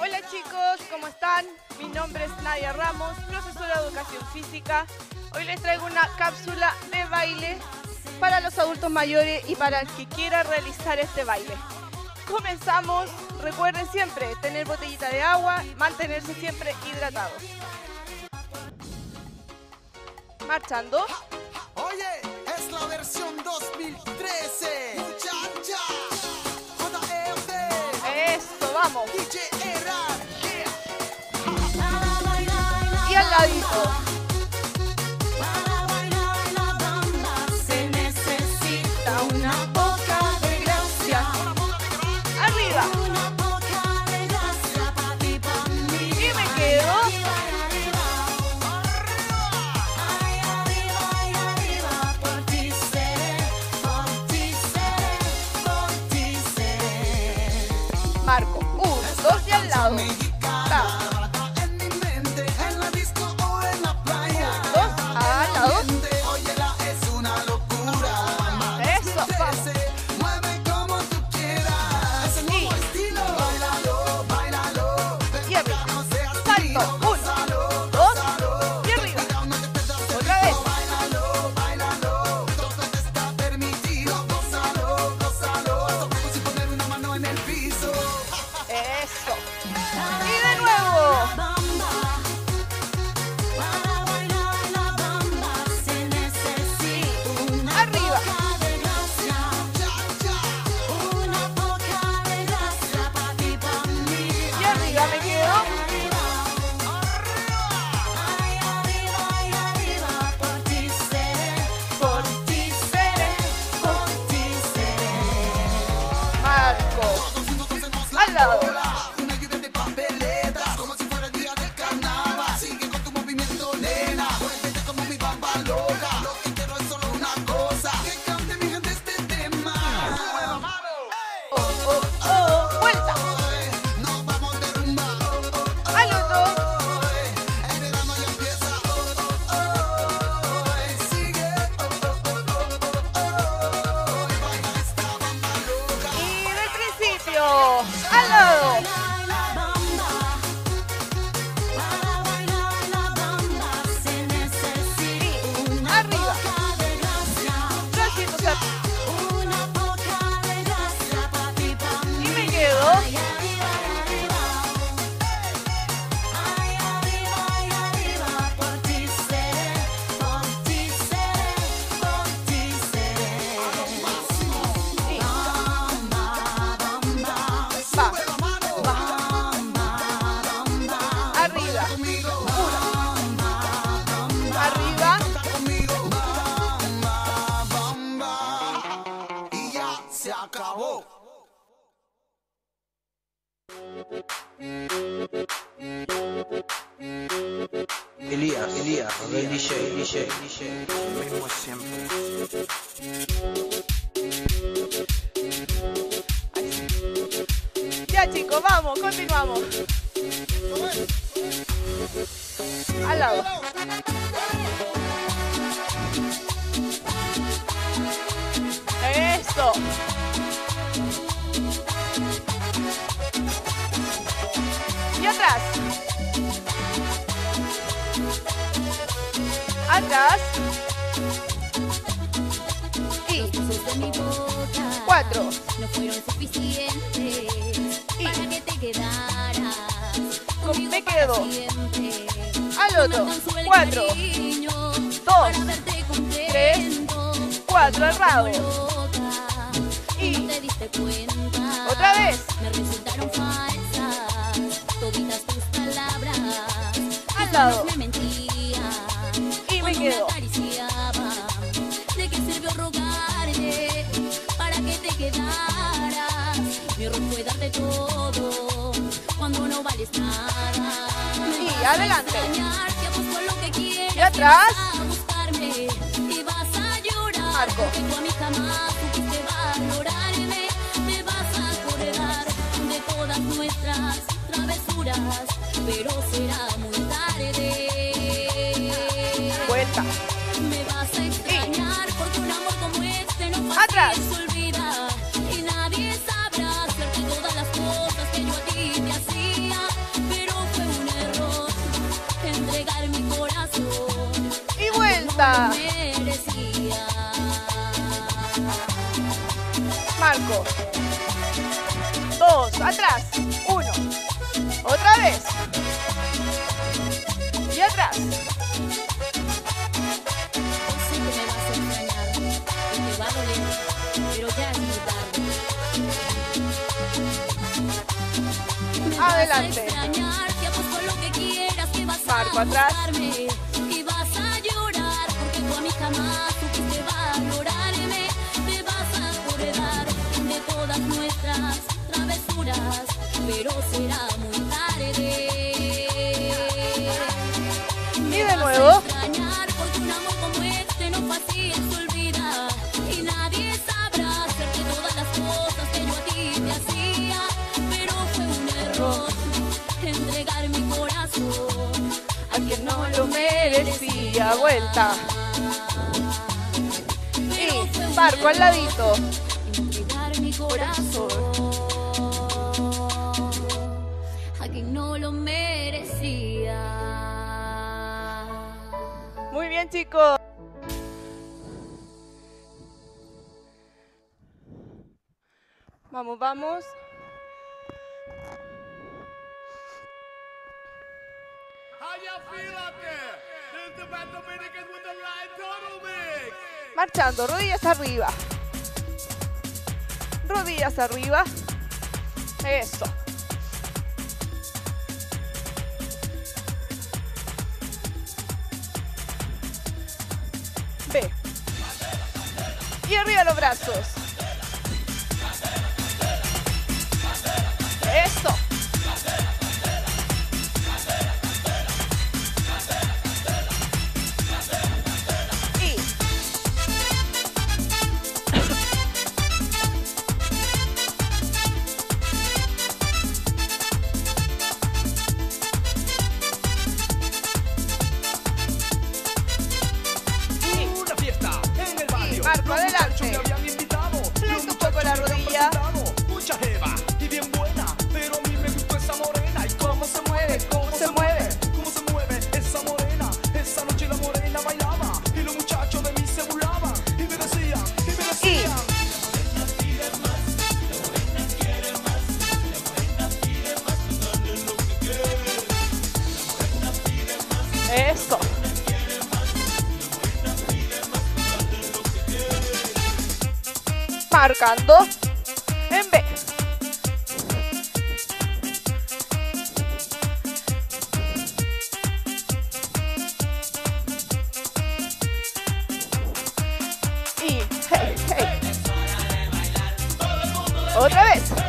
Hola chicos, ¿cómo están? Mi nombre es Nadia Ramos, profesora de Educación Física. Hoy les traigo una cápsula de baile para los adultos mayores y para el que quiera realizar este baile. Comenzamos, recuerden siempre tener botellita de agua, mantenerse siempre hidratados. Marchando. Para bailar la banda se necesita una boca de gracia. Arriba, una boca de gracia, papi. Y me quedo. Por ti seré, por ti seré, por ti seré. Marco, una, dos, y al lado. Perfecto. Un, dos y arriba. Otra vez. Eso. Y de nuevo. Arriba. acabó. Elías, Elías, Abel DJ, DJ, DJ. Ya chicos, vamos, continuamos. Al lado. largas. Y cuatro. No fueron suficientes para que te quedaras. Me quedo. Al otro. Cuatro. Dos. Tres. Cuatro al rabo. Y otra vez. Me resultaron falsas toditas tus palabras. Al lado. todo cuando no vales nada. Sí, adelante. Y atrás. Marco. nuestras travesuras, pero será Marco. Dos, atrás. Uno. Otra vez. Y atrás. Adelante. Marco atrás. Mi corazón A quien no lo merecía. Vuelta. Y un Marco al ladito. A quien no lo merecía. Muy bien, chicos. Vamos, vamos. Marchando, rodillas arriba. Rodillas arriba. Eso. Y arriba los brazos. Eso. Marcando en B. Y hey, hey. Otra vez.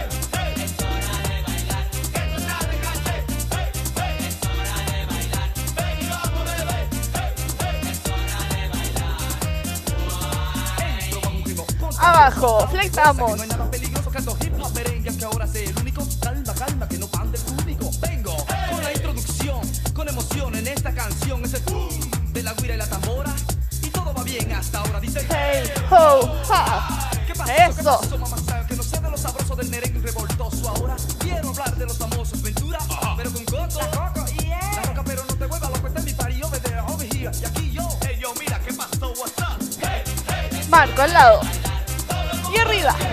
Ahora. Dice, Hey, ho, ha. ¿qué pasó? Eso. ¿Qué pasó, mamá? Sabe Que no sé de lo sabroso del merengue revoltoso. Ahora quiero hablar de los famosos Ventura, pero con. La roca, pero no te vuelvas loco. Este es mi party over there, over here. Y aquí yo, hey, yo, mira, ¿qué pasó? What's up? Marco al lado. Arriba.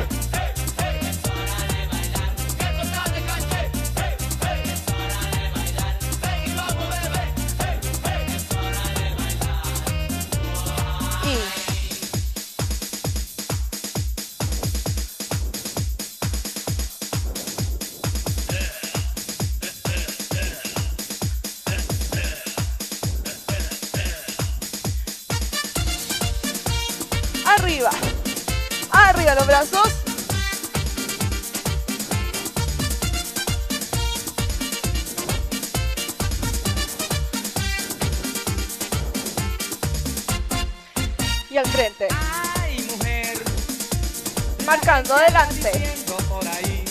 Arriba los brazos. Y al frente. Ay, mujer. Marcando adelante. diciendo por ahí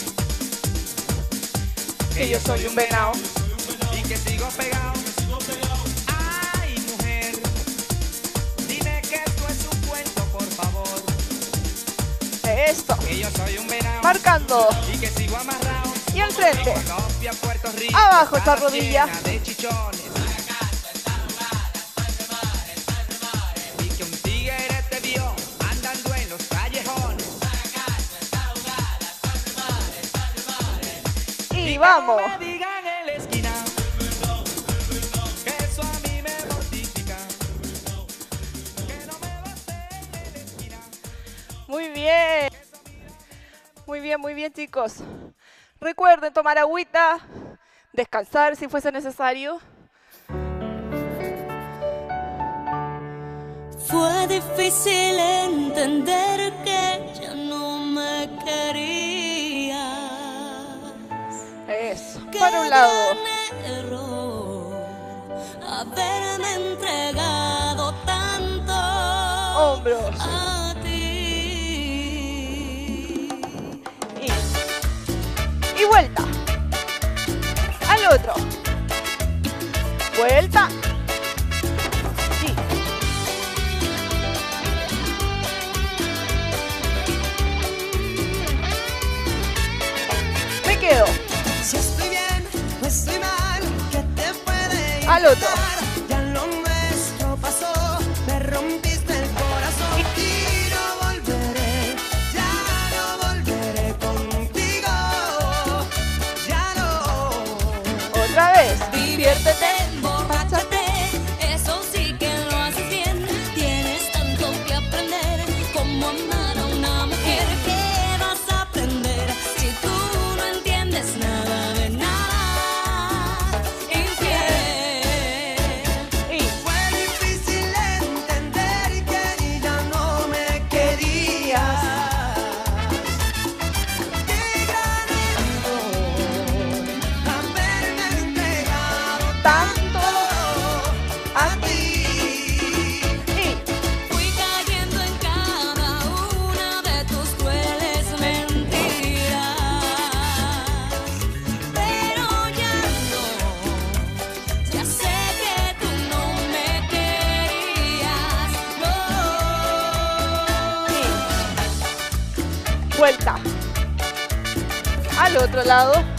Que yo soy un venado. y que sigo pegado. esto. Marcando. Y al frente. Abajo esa rodilla. Y vamos. Muy bien muy bien, muy bien, chicos. Recuerden tomar agüita, descansar si fuese necesario. Fue difícil entender que ya no me querías. Eso, para un lado. Hombros. Vuelta. Sí. Me quedo. Si estoy bien, estoy mal, ¿qué te puede Al otro. lados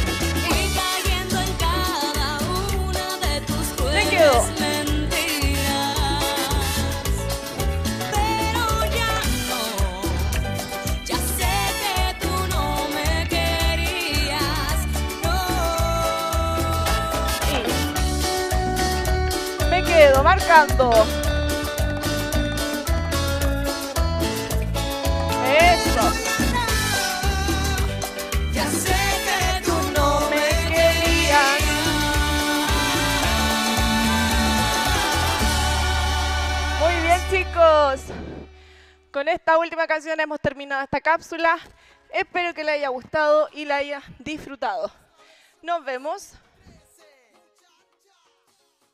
esta última canción hemos terminado esta cápsula. Espero que le haya gustado y la haya disfrutado. Nos vemos.